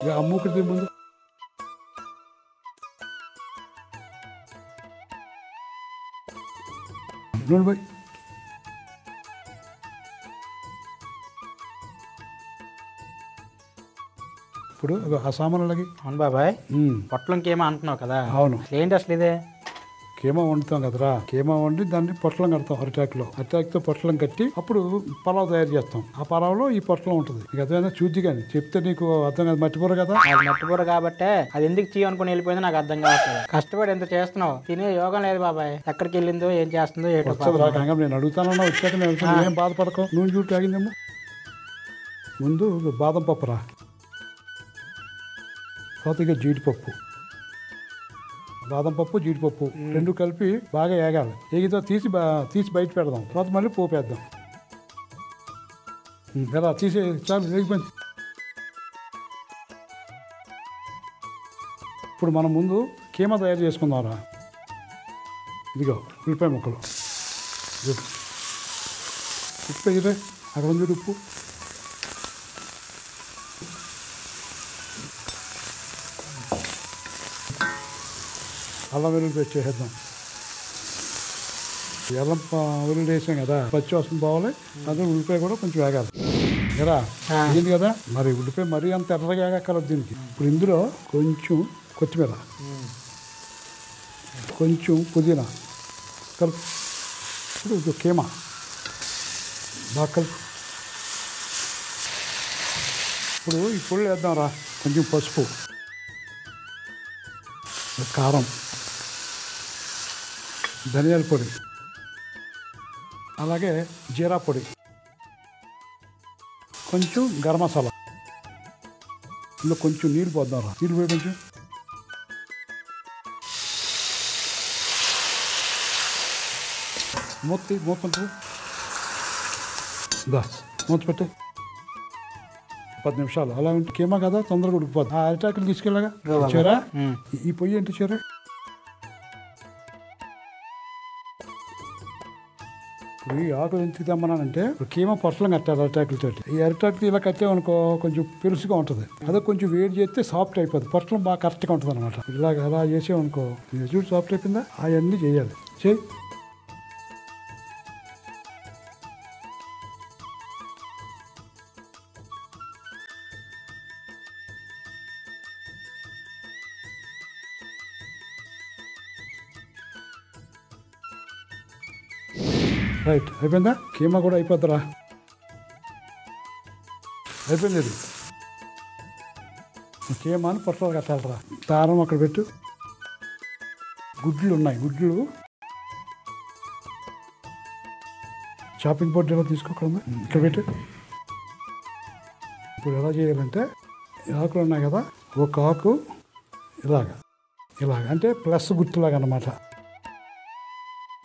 ఇక ఆ మూకుడు ముందు నూనె పోయి ఇప్పుడు ఇగో ఆ సామాన్లకి అవును బాబాయ్ పొట్లంకేమో అంటున్నావు కదా అవును। ఏంటి అసలు ఇదే? కేమా వండుతాం కదరా. కేమా వండి దాన్ని పొట్లం కడతాం అరిటాకులో అరిటాకుతో పొట్లం కట్టి అప్పుడు పలావ్ తయారు చేస్తాం. ఆ పలావ్లో ఈ పొట్లం ఉంటుంది. నీకు అర్థమైనా చూద్ది కానీ. చెప్తే నీకు అర్థం కాదు. మర్చిపోరు కదా? అది మట్టిపూర కాబట్టే అది ఎందుకు చీ అనుకుని వెళ్ళిపోయిందో నాకు అర్థం కావట్లేదు. కష్టపడి ఎంత చేస్తున్నావు? తినే యోగం లేదు బాబాయ్. ఎక్కడికి వెళ్ళిందో ఏం చేస్తుందో ఏటో వస్తుంది రా కంగా నేను అడుగుతానన్నా వచ్చాక నేను అడుగుతాను. ఏం బాధపడకం. నూనె చూడు తాగిందేమో. ముందు బాదం పప్పు రా తర్వాత ఇక జీడిపప్పు. బాదం పప్పు జీడిపప్పు రెండు కలిపి బాగా ఏగాలి. ఏగితో తీసి తీసి బయట పెడదాం. తర్వాత మళ్ళీ పోపేద్దాం ఉం, ఎలా? తీసే చాలు వేగిపోయింది. ఇప్పుడు మనం ముందు కీమా తయారు చేసుకుందాంరా ఇదిగో ఉల్లిపాయ ముక్కలు. ఉప్పు అక్కడ ఉంది ఉప్పు. అల్లం వెల్లుల్లి పేస్ట్ చేసేద్దాం. అల్లం వెల్లుల్లి వేసాం కదా పచ్చి వాసన పోవాలి అదే ఉల్లిపాయ కూడా కొంచెం వేగాలి. కదా అయింది కదా? మరి ఉల్లిపాయ మరీ అంత ఎర్రగా వేగక్కర్లేదు దీనికి. ఇప్పుడు ఇందులో కొంచెం కొత్తిమీర. కొంచెం పుదీనా. కలుపు. ఇప్పుడు ఇది కీమా బాగా కలుపు. ఇప్పుడు ఈ పొడి వేద్దాం రా. కొంచెం పసుపు. కారం. ధనియాల పొడి అలాగే జీరా పొడి కొంచెం గరం మసాలా ఇందులో కొంచెం నీళ్ళు పోద్దాం రా నీళ్ళు పోయి కొంచెం మూత తీ, మూత ఉంటుంది దా మూత పెట్టే పది నిమిషాలు అలా ఉంటే కేమా కదా తొందరగా ఉడికిపోద్ది ఆ అరిటాకులు తీసుకెళ్ళగా చేరా ఉమ్. ఈ- ఈ పొయ్యి ఏంటి చేరా ఈ ఆకులు ఎందుకు తెమ్మన్నానంటే కీమ కీమా పొట్లం కట్టాలి అరిటాకులతో ఈ అరిటాకులు ఇలా కట్టామనుకో కొంచెం పెరుసుగా ఉంటుంది. అదే కొంచెం వేడి చేస్తే సాఫ్ట్ అయిపోద్ది పొట్లం బాగా కరెక్ట్గా ఉంటుంది అనమాట ఇలాగ అలా చేసామనుకో ఇది సాఫ్ట్ అయిపోయిందా? అవన్నీ చేయాలి. చేయి. రైట్ అయిపోయిందా? కీమా కూడా అయిపోద్దిరా అయిపోయింది ఇది. కీమాని పొట్టలు కట్టాలరా. దారం అక్కడ పెట్టు. గుడ్లు ఉన్నాయి గుడ్లు. షాపింగ్ బోర్డు ఎలా తీసుకోకుండా ఇక్కడ పెట్టు. ఇప్పుడు ఎలా చేయాలంటే ఆకులు ఉన్నాయి కదా ఒక ఆకు ఇలాగా. ఇలాగ. అంటే ప్లస్ గుర్తులాగా అన్నమాట.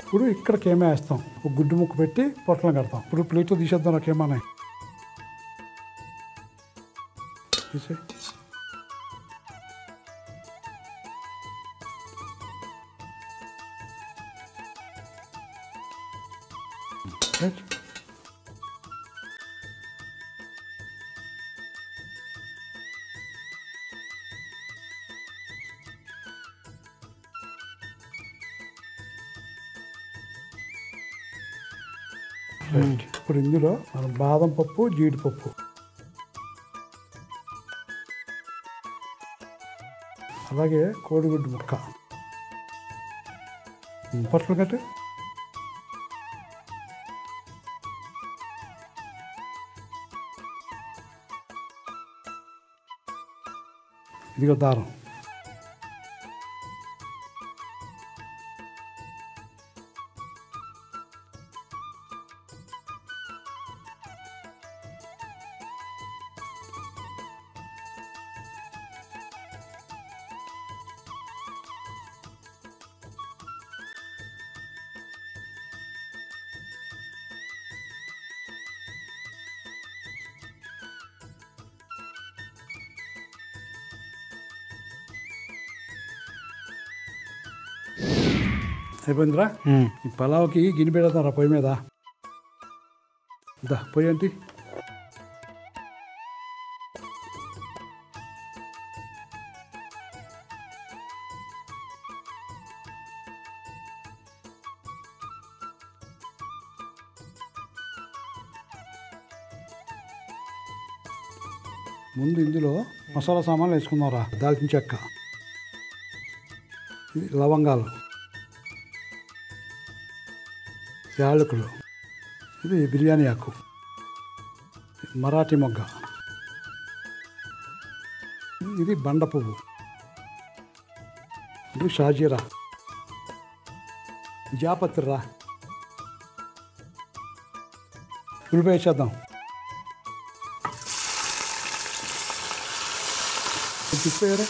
ఇప్పుడు ఇక్కడ కేమా వేస్తాం. ఒక గుడ్డు ముక్క పెట్టి పొట్లం కడతాం. ఇప్పుడు ప్లేట్లో తీసేద్దాం నా కేమానే. తీసే రైట్. ఇప్పుడు ఇందులో మనం బాదం పప్పు జీడిపప్పు. అలాగే కోడిగుడ్డు ముక్క. పొట్లు కట్టు. ఇదిగో దారం. అయిపోయిందిరా. ఈ పలావ్కి గిన్నె పెడతారా పొయ్యి మీద. దా పొయ్యి ఏంటి ముందు ఇందులో మసాలా సామాన్లు వేసుకున్నారా దాల్చిన చెక్క లవంగాలు. యాలకులు. ఇది బిర్యానీ ఆకు. మరాఠీ మొగ్గ. ఇది బండ పువ్వు. ఇది షాజీరా. జాపత్రి రా. ఉల్లిపాయ చేద్దాం. తిప్పేయరా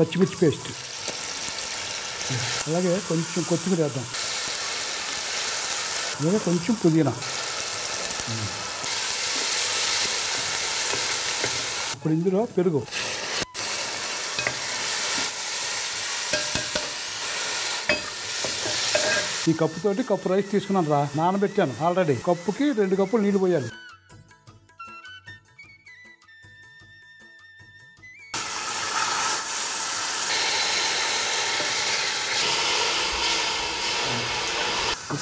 పచ్చిమిర్చి పేస్ట్. అలాగే కొంచెం కొత్తిమీర వేద్దాం. అలాగే కొంచెం పుదీనా. ఇప్పుడు ఇందులో పెరుగు. ఈ కప్పుతోటి కప్పు రైస్ తీసుకున్నాను రా. నానబెట్టాను ఆల్రెడీ. కప్పుకి రెండు కప్పులు నీళ్ళు పోయాలి.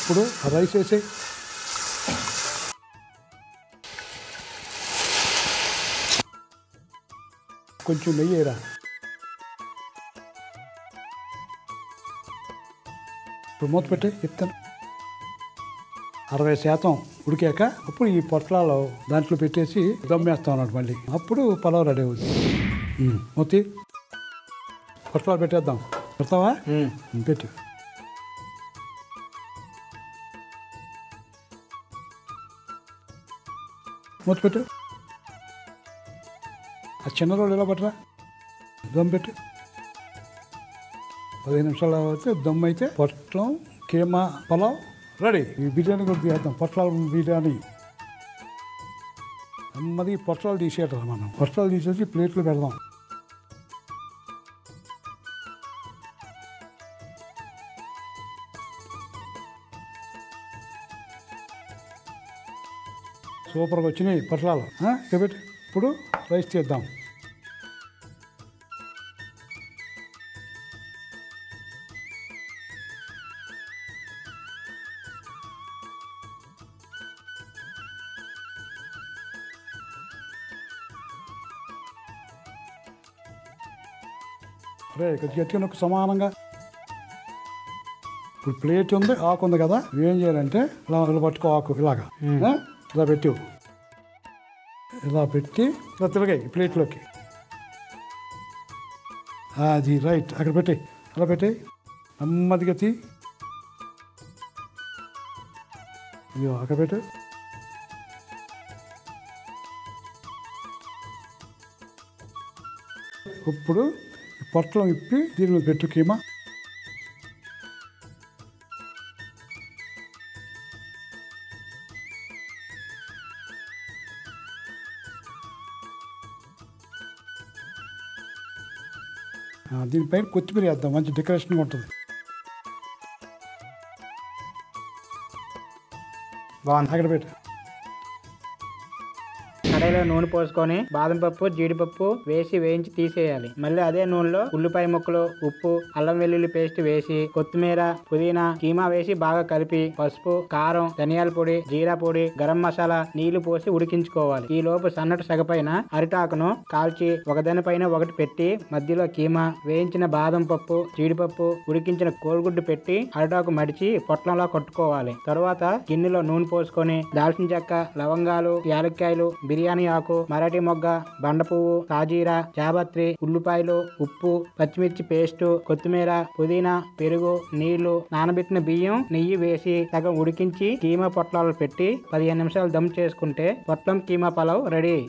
ఇప్పుడు రైస్ వేసి కొంచెం నెయ్యి వేయరా? ఇప్పుడు మూత పెట్టి చెప్తాను అరవై శాతం ఉడికాక అప్పుడు ఈ పొట్లాలు దాంట్లో పెట్టేసి దమ్మేస్తాం అన్నట్టు మళ్ళీ. అప్పుడు పలావ్ రెడీ అవుతుంది మూతి. పొట్లాలు పెట్టేద్దాం. పెడతావా? పెట్టు. మూత పెట్టు ఆ చిన్న రోడ్డు ఎలా పట్టరా? దమ్ పెట్టు. పదిహేను నిమిషాలు అయితే దమ్ అయితే పొట్లం కేమా పొలం రెడీ. ఈ బిర్యానీ కూడా తీసేద్దాం. పొట్లాల బిర్యానీ. నెమ్మది పొట్లాలు తీసేయటం మనం. పొట్లాలు తీసేసి ప్లేట్లు పెడదాం. సూపర్గా వచ్చినాయి పొట్లాలు పెట్టి. ఇప్పుడు రైస్ తీద్దాం రే ఇక్కడ గట్టిగా నొక్కు సమానంగా. ఇప్పుడు ప్లేట్ ఉంది ఆకు ఉంది కదా. ఏం చేయాలంటే ఇలా పట్టుకో ఆకు ఇలాగా? ఇలా పెట్టు. ఇలా పెట్టి ఇలా తిరగాయి ప్లేట్లోకి. అది రైట్. అక్కడ పెట్టి అలా పెట్టి నెమ్మదిగా తీ. అయ్యో అక్కడ పెట్టు. ఇప్పుడు ఈ పొట్లం ఇప్పి దీని మీద పెట్టు కీమా. దీనిపైన కొత్తిమీర వేద్దాం. మంచి డెకరేషన్గా ఉంటుంది. బాగుంది. అక్కడ పెట్టా కడాయిలో నూనె పోసుకొని బాదం పప్పు జీడిపప్పు వేసి వేయించి తీసేయాలి. మళ్ళీ అదే నూనెలో ఉల్లిపాయ ముక్కలు ఉప్పు అల్లం వెల్లుల్లి పేస్ట్ వేసి కొత్తిమీర పుదీనా కీమా వేసి బాగా కలిపి పసుపు కారం ధనియాల పొడి జీరా పొడి గరం మసాలా నీళ్ళు పోసి ఉడికించుకోవాలి. ఈ లోపు సన్నటి సగపైన అరిటాకును కాల్చి ఒకదానిపైన ఒకటి పెట్టి మధ్యలో కీమా వేయించిన బాదం పప్పు జీడిపప్పు ఉడికించిన కోడిగుడ్డు పెట్టి అరిటాకు మడిచి పొట్లంలో కట్టుకోవాలి. తరువాత గిన్నెలో నూనె పోసుకొని దాల్చిన చెక్క లవంగాలు యాలక్కాయలు బిర్యానీ ఆకు మరాఠీ మొగ్గ బండ పువ్వు కాజీరా జాబత్రి ఉల్లిపాయలు ఉప్పు పచ్చిమిర్చి పేస్టు కొత్తిమీర పుదీనా పెరుగు నీళ్ళు నానబెట్టిన బియ్యం నెయ్యి వేసి సగం ఉడికించి కీమా పొట్లాలు పెట్టి పదిహేను నిమిషాలు దమ్ చేసుకుంటే పొట్లం కీమా పలావ్ రెడీ.